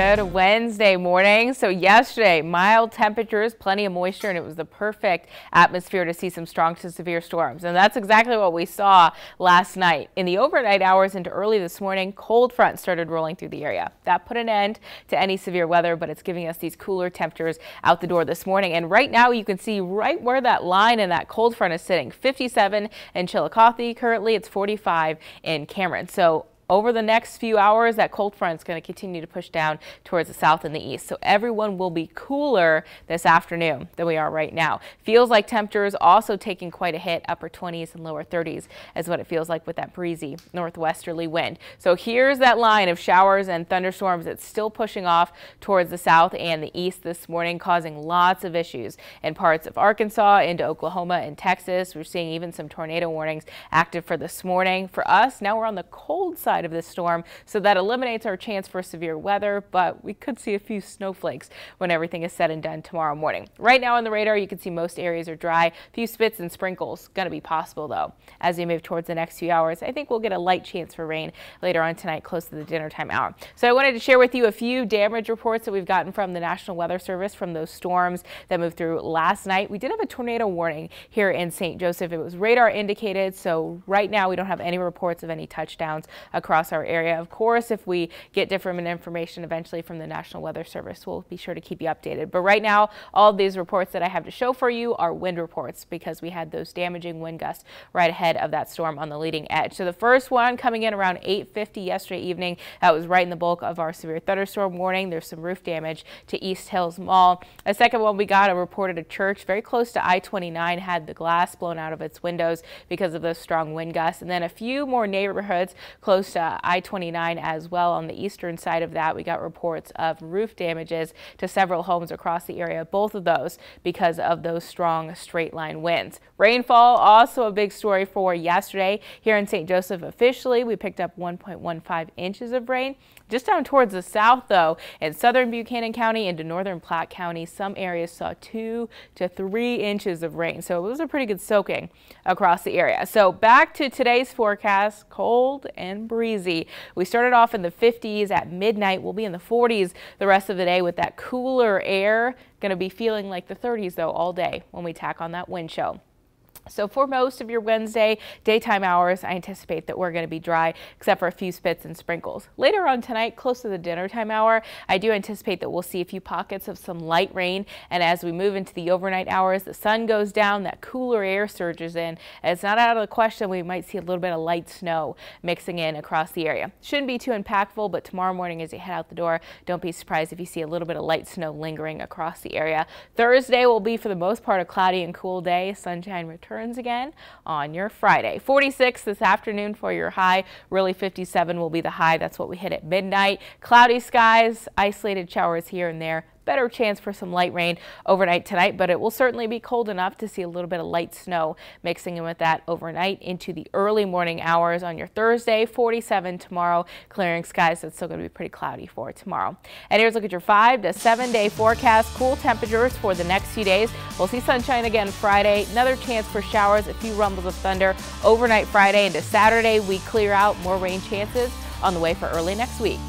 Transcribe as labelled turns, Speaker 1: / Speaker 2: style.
Speaker 1: Good Wednesday morning. So yesterday, mild temperatures, plenty of moisture, and it was the perfect atmosphere to see some strong to severe storms. And that's exactly what we saw last night. In the overnight hours into early this morning, cold front started rolling through the area. That put an end to any severe weather, but it's giving us these cooler temperatures out the door this morning. And right now you can see right where that line and that cold front is sitting, 57 in Chillicothe. Currently it's 45 in Cameron. So over the next few hours, that cold front is going to continue to push down towards the south and the east. So everyone will be cooler this afternoon than we are right now. Feels like temperatures also taking quite a hit, upper 20s and lower 30s is what it feels like with that breezy northwesterly wind. So here's that line of showers and thunderstorms that's still pushing off towards the south and the east this morning, causing lots of issues in parts of Arkansas, into Oklahoma and Texas. We're seeing even some tornado warnings active for this morning. For us, now we're on the cold side side of this storm, so that eliminates our chance for severe weather, but we could see a few snowflakes when everything is said and done tomorrow morning. Right now on the radar, you can see most areas are dry. A few spits and sprinkles going to be possible, though. As we move towards the next few hours, I think we'll get a light chance for rain later on tonight, close to the dinner time hour. So I wanted to share with you a few damage reports that we've gotten from the National Weather Service from those storms that moved through last night. We did have a tornado warning here in St. Joseph. It was radar indicated, so right now we don't have any reports of any touchdowns across across our area. Of course, if we get different information eventually from the National Weather Service, we'll be sure to keep you updated. But right now, all these reports that I have to show for you are wind reports because we had those damaging wind gusts right ahead of that storm on the leading edge. So the first one coming in around 8.50 yesterday evening, that was right in the bulk of our severe thunderstorm warning. There's some roof damage to East Hills Mall. A second one we got a report at a church very close to I-29 had the glass blown out of its windows because of those strong wind gusts. And then a few more neighborhoods close to uh, I-29 as well. On the eastern side of that, we got reports of roof damages to several homes across the area, both of those because of those strong straight line winds. Rainfall, also a big story for yesterday here in St. Joseph officially. We picked up 1.15 inches of rain. Just down towards the south, though, in southern Buchanan County into northern Platte County, some areas saw two to three inches of rain. So it was a pretty good soaking across the area. So back to today's forecast, cold and breezy. We started off in the 50s at midnight. We'll be in the 40s the rest of the day with that cooler air. Going to be feeling like the 30s though all day when we tack on that wind chill. So for most of your Wednesday daytime hours, I anticipate that we're going to be dry except for a few spits and sprinkles. Later on tonight, close to the dinner time hour, I do anticipate that we'll see a few pockets of some light rain. And as we move into the overnight hours, the sun goes down, that cooler air surges in. And it's not out of the question we might see a little bit of light snow mixing in across the area. Shouldn't be too impactful, but tomorrow morning as you head out the door, don't be surprised if you see a little bit of light snow lingering across the area. Thursday will be for the most part a cloudy and cool day. Sunshine returns again on your Friday. 46 this afternoon for your high. Really 57 will be the high. That's what we hit at midnight. Cloudy skies, isolated showers here and there better chance for some light rain overnight tonight, but it will certainly be cold enough to see a little bit of light snow mixing in with that overnight into the early morning hours on your Thursday. 47 tomorrow, clearing skies. It's still going to be pretty cloudy for tomorrow. And here's a look at your five to seven day forecast. Cool temperatures for the next few days. We'll see sunshine again Friday. Another chance for showers, a few rumbles of thunder overnight Friday into Saturday. We clear out more rain chances on the way for early next week.